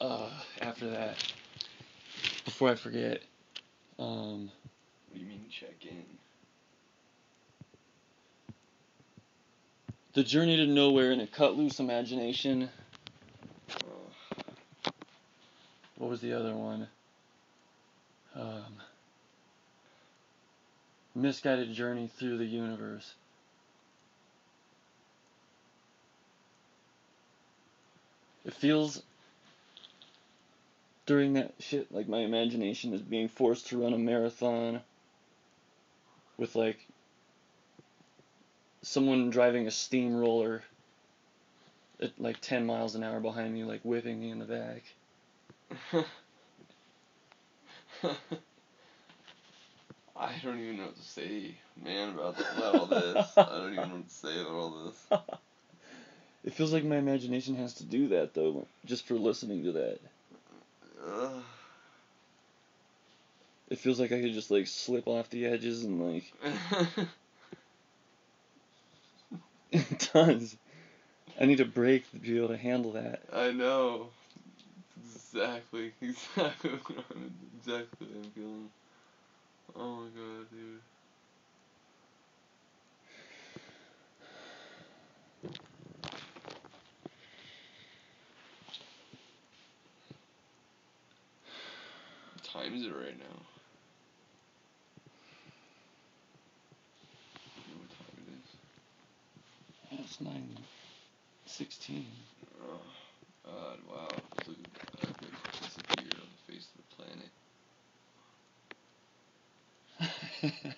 uh, after that, before I forget, um, What do you mean check in? The Journey to Nowhere and a Cut Loose Imagination. Oh, What was the other one? Um, Misguided Journey Through the Universe. It feels during that shit like my imagination is being forced to run a marathon with like someone driving a steamroller at like 10 miles an hour behind me like whipping me in the back. I don't even know what to say, man, about, about all this. I don't even know what to say about all this. It feels like my imagination has to do that though, just for listening to that. Ugh. It feels like I could just like slip off the edges and like it does. I need a break to be able to handle that. I know. Exactly, exactly exactly what I'm feeling. Oh my god, dude. Time is it right now? You know what time it is? It's nine sixteen. Oh, God, wow. It's like I could disappear on the face of the planet.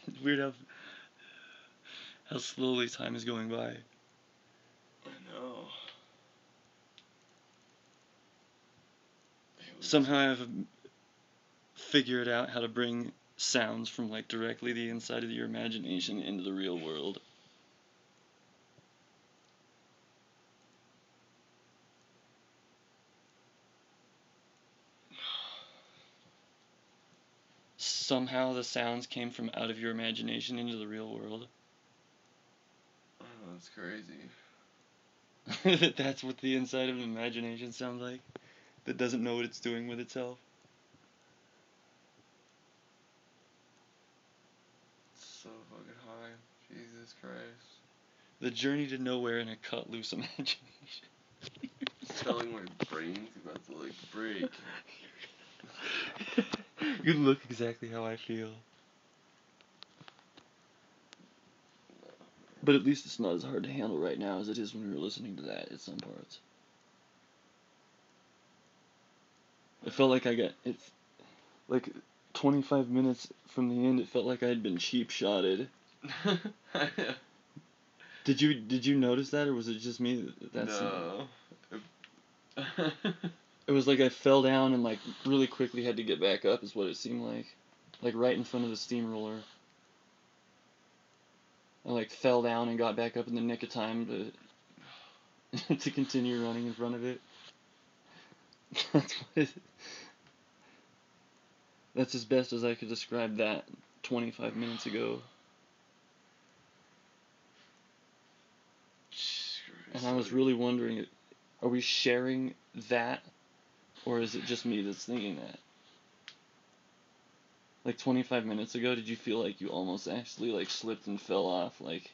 it's weird how how slowly time is going by. I know. Somehow I've figured out how to bring sounds from like directly the inside of your imagination into the real world. Somehow the sounds came from out of your imagination into the real world. Oh, that's crazy. That's what the inside of an imagination sounds like. That doesn't know what it's doing with itself. So fucking high. Jesus Christ. The journey to nowhere in a cut loose imagination. It's telling my brain's about to like break. you look exactly how I feel. But at least it's not as hard to handle right now as it is when we were listening to that at some parts. It felt like I got it, like 25 minutes from the end. It felt like I had been cheap shotted. Did you did you notice that, or was it just me? That's no. It was like I fell down and like really quickly had to get back up. Is what it seemed like, like right in front of the steamroller. I like fell down and got back up in the nick of time to to continue running in front of it. That's what it, That's as best as I could describe that 25 minutes ago. And I was really wondering, are we sharing that, or is it just me that's thinking that? Like 25 minutes ago, did you feel like you almost actually like slipped and fell off like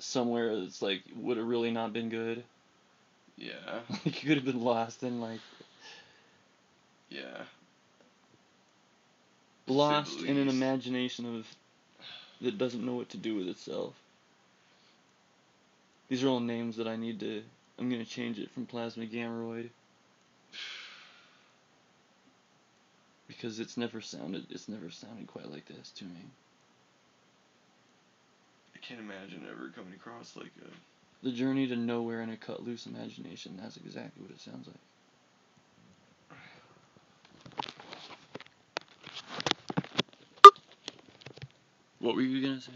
somewhere that's like would have really not been good? Yeah, Like you could have been lost and like yeah. lost in an imagination of that doesn't know what to do with itself. These are all names that I need to. I'm gonna change it from plasma gammaroid because it's never sounded. It's never sounded quite like this to me. I can't imagine ever coming across like a. The journey to nowhere in a cut loose imagination. That's exactly what it sounds like. What were you gonna say?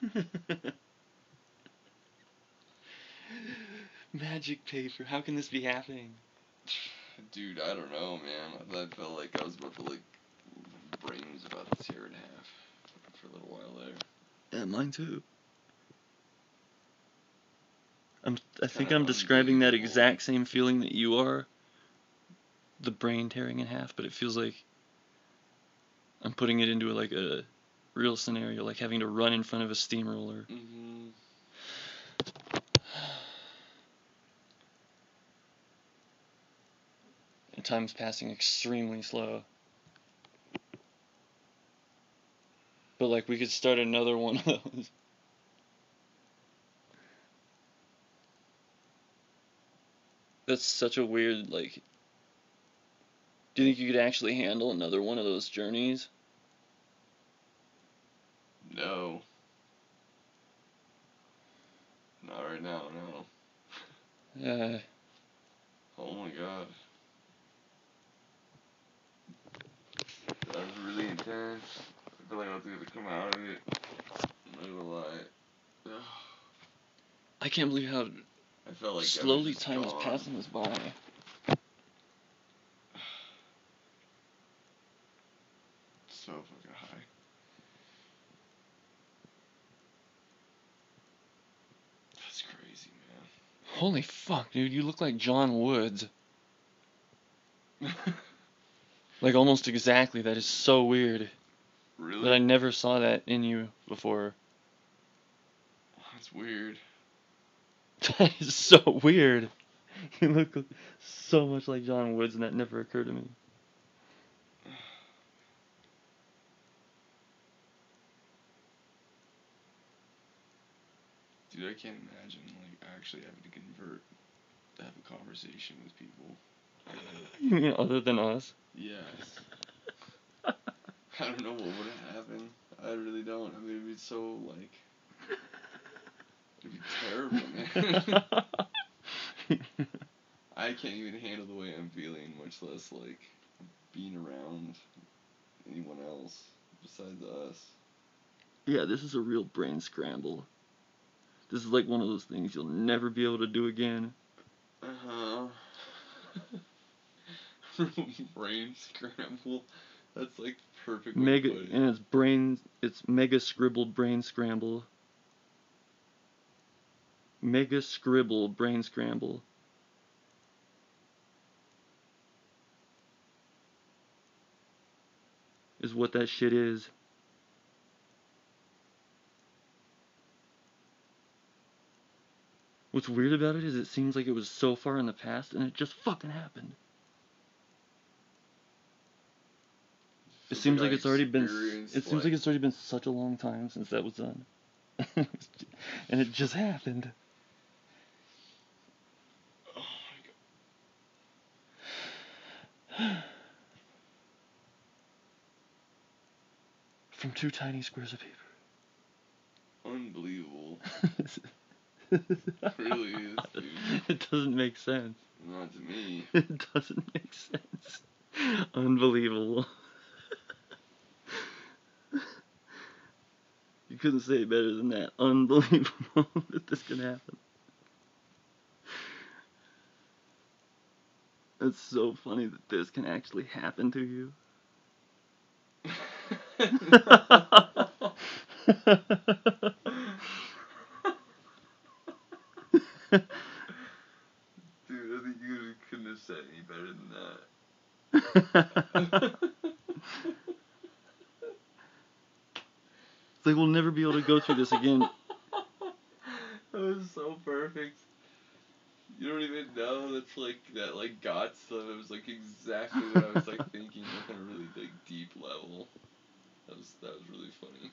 Remember. Magic paper. How can this be happening? Dude, I don't know, man. I, I felt like I was about to like. brains was about to tear in half for a little while there. Yeah, mine too. I'm I think Kinda I'm describing that exact same feeling that you are. The brain tearing in half, but it feels like I'm putting it into like a real scenario, like having to run in front of a steamroller. hmm And time's passing extremely slow. But like we could start another one of those. That's such a weird like Do you think you could actually handle another one of those journeys? No. Not right now, no. Uh, Oh my god. That was really intense. I feel like I was gonna come out of it. I'm not gonna lie. Ugh. I can't believe how I felt like slowly time is gone. passing us by. So fucking high. That's crazy, Holy fuck, dude, you look like John Woods. Like almost exactly. That is so weird. really? That I never saw that in you before. That's weird. That is so weird. You look so much like John Woods, and that never occurred to me. Dude, I can't imagine actually having to convert to have a conversation with people. You mean other than us? Yes. I don't know what would happen. I really don't. I mean, it'd be so like. It'd be terrible, man. I can't even handle the way I'm feeling, much less like being around anyone else besides us. yeah, this is a real brain scramble. This is like one of those things you'll never be able to do again. Uh huh. Brain scramble. That's like perfect. Mega, it. and it's brain, it's mega scribbled brain scramble. Mega scribble brain scramble. Is what that shit is. What's weird about it is it seems like it was so far in the past and it just fucking happened. It seems like it's already been. It seems like it's already been such a long time since that was done, and it just happened. Oh my god. From two tiny squares of paper. Unbelievable. paper. really is, dude. It doesn't make sense. Not to me. It doesn't make sense. Unbelievable. you couldn't say it better than that. Unbelievable that this can happen. It's so funny that this can actually happen to you. Dude, I think you couldn't have said any better than that. It's like we'll never be able to go through this again. that was so perfect. You don't even know that's like that like God stuff. It was like exactly what I was like thinking like on a really like deep level. That was that was really funny.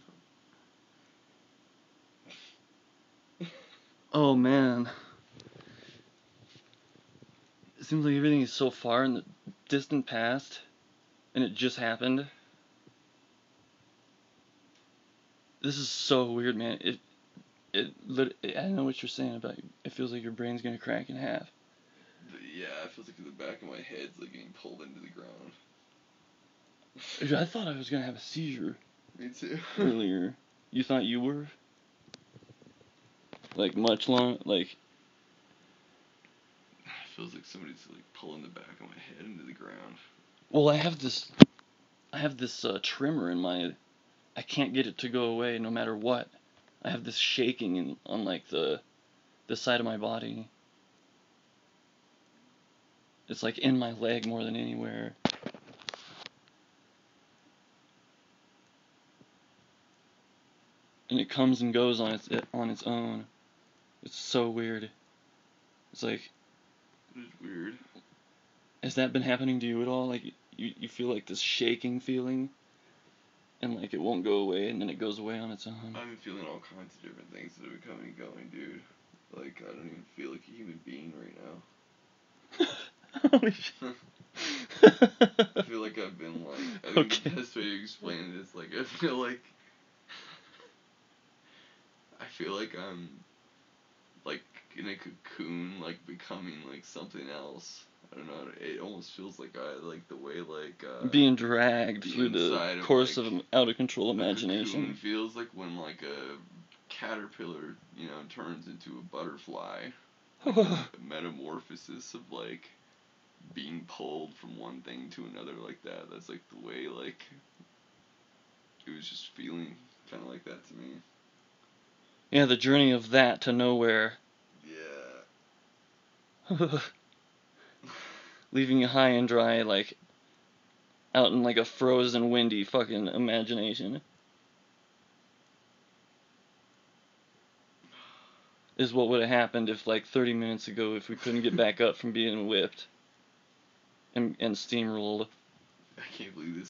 Oh man. It seems like everything is so far in the distant past and it just happened. This is so weird, man. It it lit- I know what you're saying about it feels like your brain's going to crack in half. Yeah, it feels like the back of my head's like getting pulled into the ground. Dude, I thought I was going to have a seizure Me too. earlier. You thought you were? Like much long like It feels like somebody's like pulling the back of my head into the ground. Well, I have this, I have this uh, tremor in my, I can't get it to go away no matter what. I have this shaking in on like the, this side of my body. It's like in my leg more than anywhere. And it comes and goes on its on its own. It's so weird. It's like It's weird. has that been happening to you at all? Like you you feel like this shaking feeling and like it won't go away and then it goes away on its own. I've been feeling all kinds of different things that have been coming and going, dude. Like I don't even feel like a human being right now. Holy shit. I feel like I've been like I think Okay. the best way to explain it is like I feel like I feel like I'm in a cocoon, like becoming like something else. I don't know. It almost feels like I like the way like uh, being dragged the through the of, course like, of out of control imagination. feels like when like a caterpillar, you know, turns into a butterfly. a metamorphosis of like being pulled from one thing to another like that. That's like the way like it was just feeling kind of like that to me. yeah, the journey of that to nowhere. leaving you high and dry, like out in like a frozen, windy fucking imagination. Is what would have happened if like 30 minutes ago if we couldn't get back up from being whipped and and steamrolled. I can't believe this